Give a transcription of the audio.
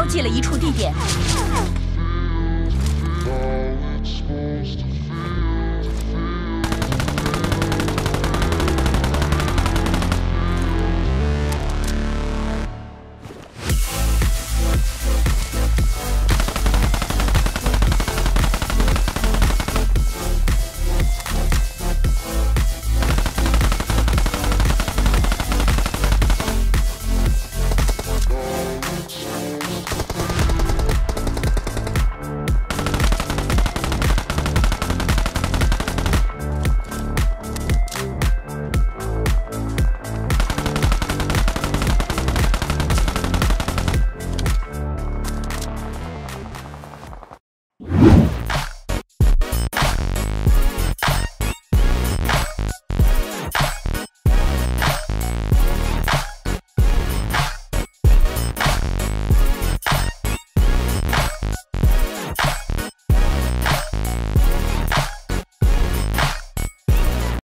标记了一处地点。